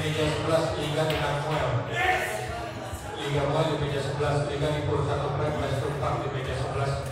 meja 11 Liga dengan Muel. Liga Muel di meja 11, Liga Nipur 1 Prime Western Park di meja 11.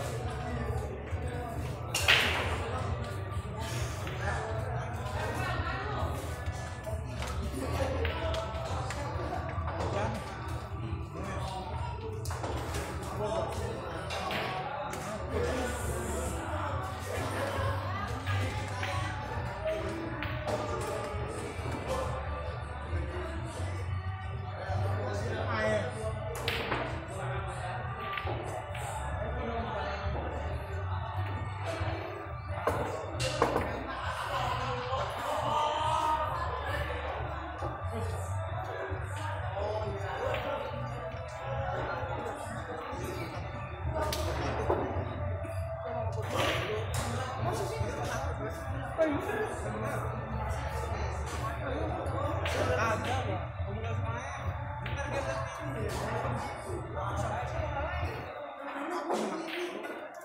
Thank you.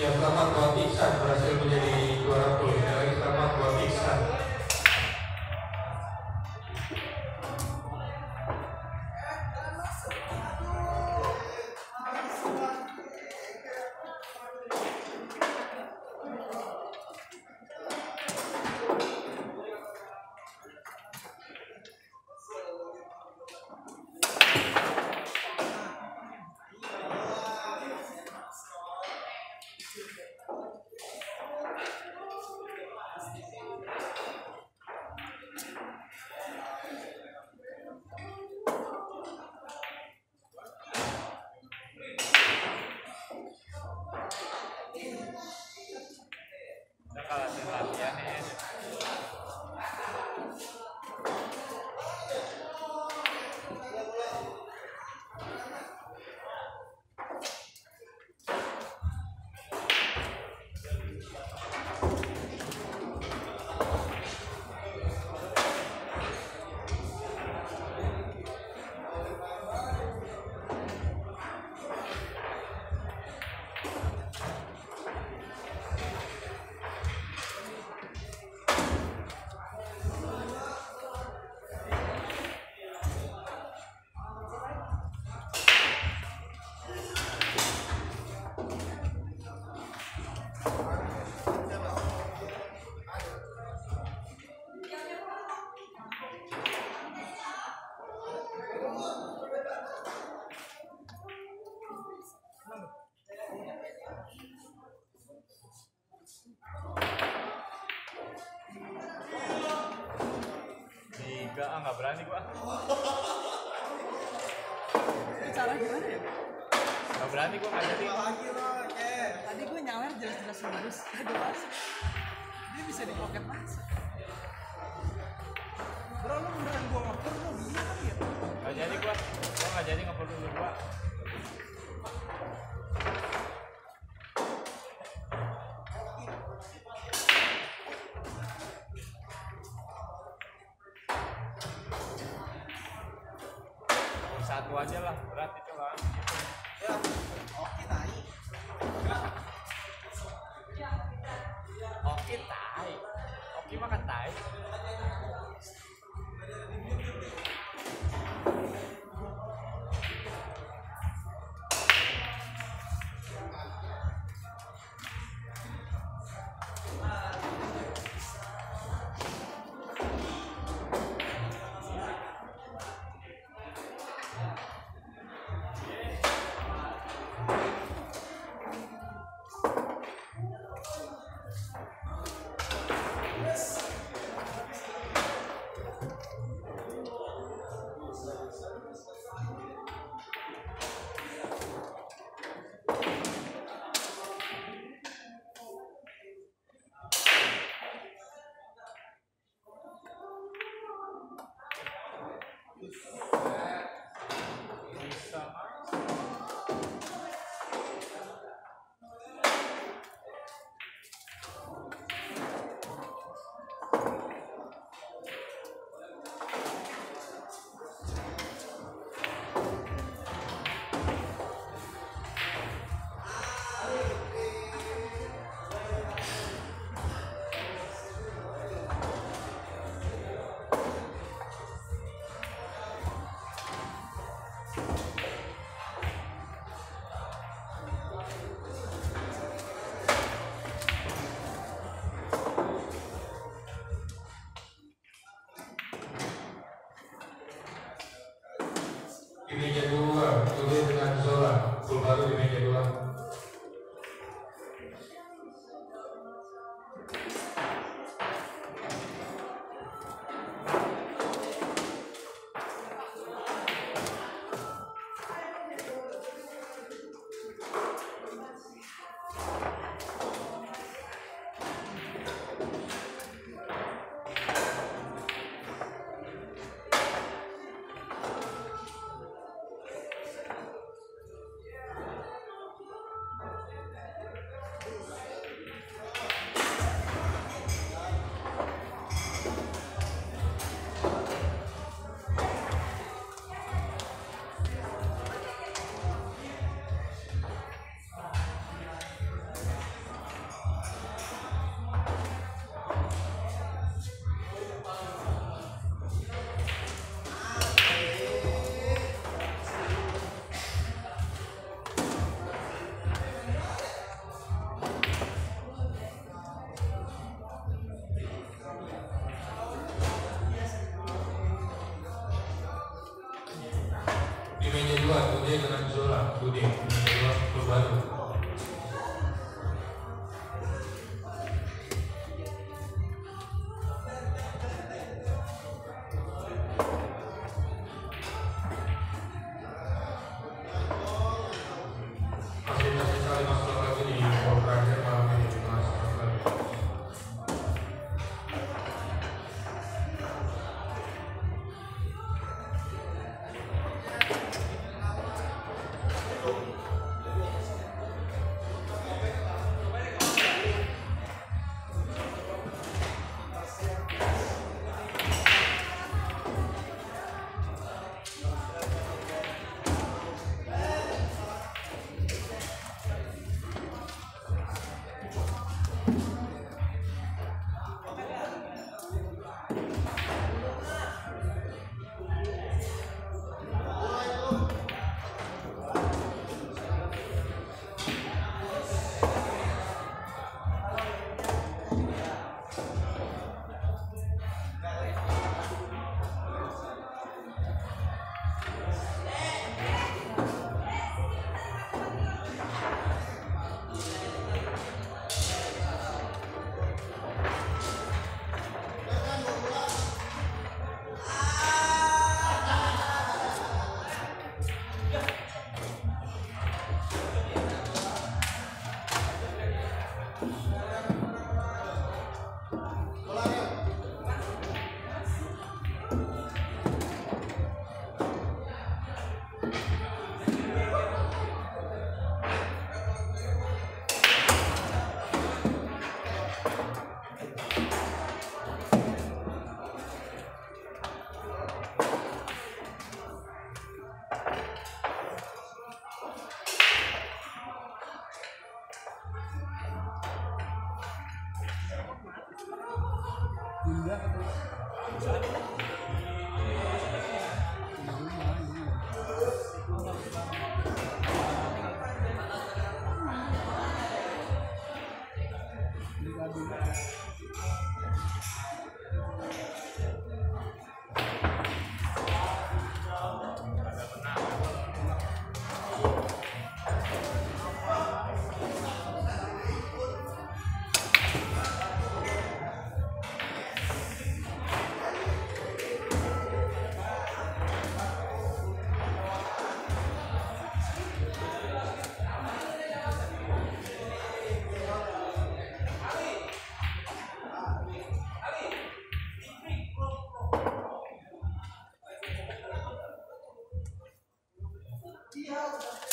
Ya selamat buat Iksan berhasil menjadi nggak berani gua. Cara gimana ya? Nggak berani gua nggak jadi. Tadi gue nyawer jelas-jelas lurus. Aduh mas. Dia bisa di pocket mas. Bro lu beneran gua ngoper lu bisa kan ya? Nggak jadi gua. Gua nggak jadi nggak perlu dulu gua. Good. Tchau.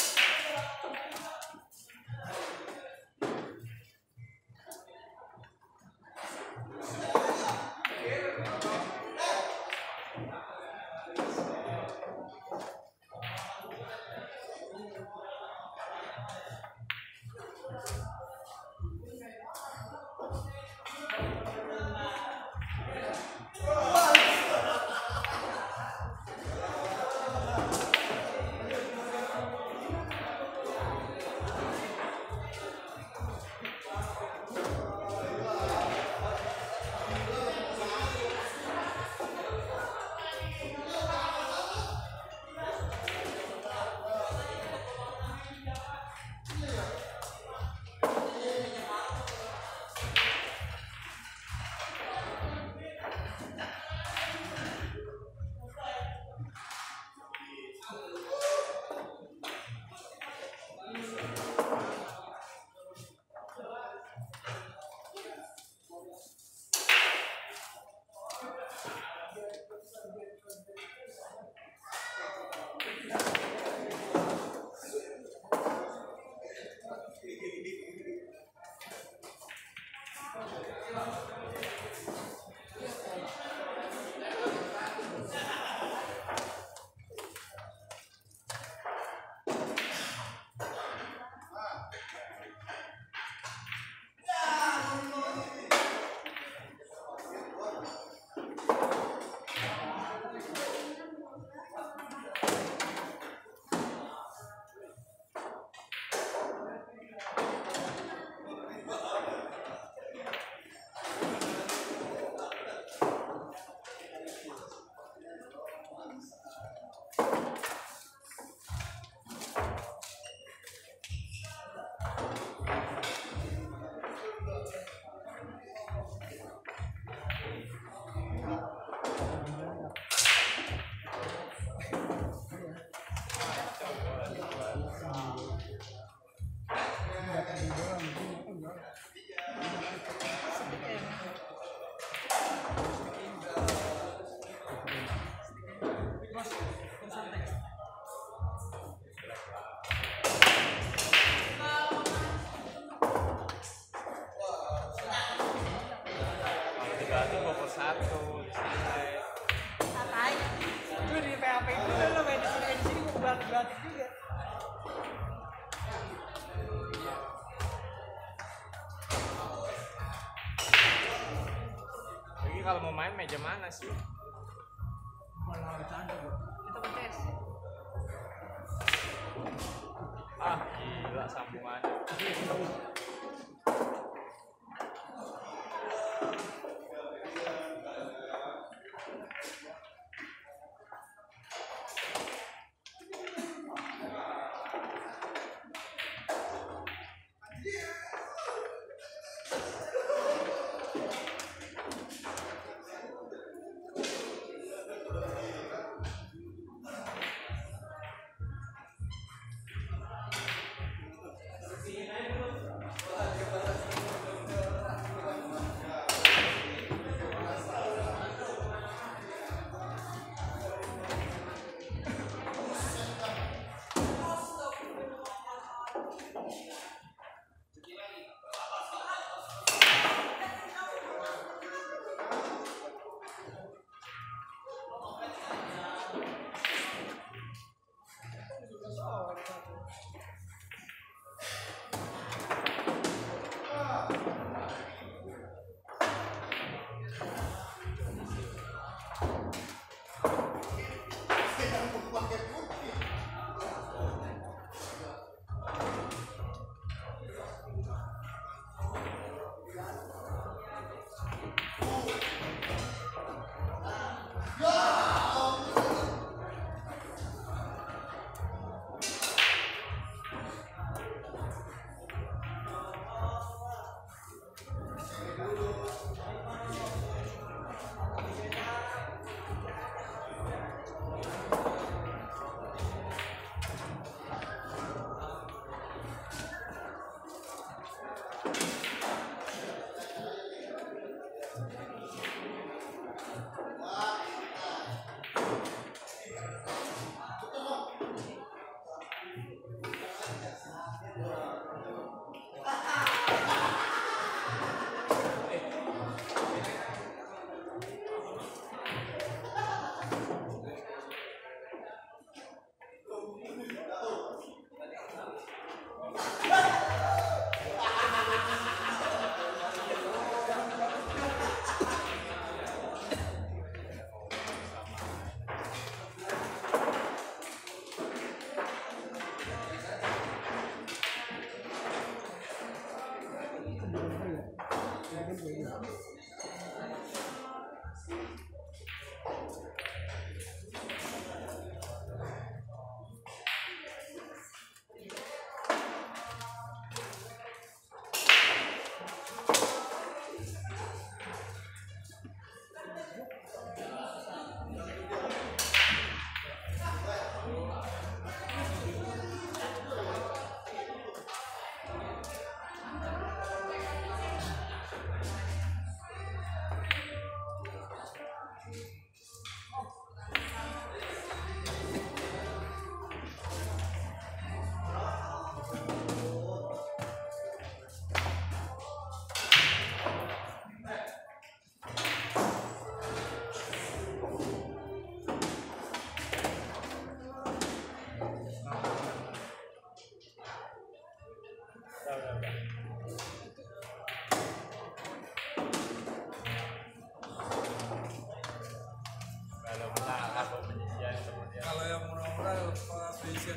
Kalau mau main meja mana sih? malah bercanda gua kita CS Ah, gila sambungannya.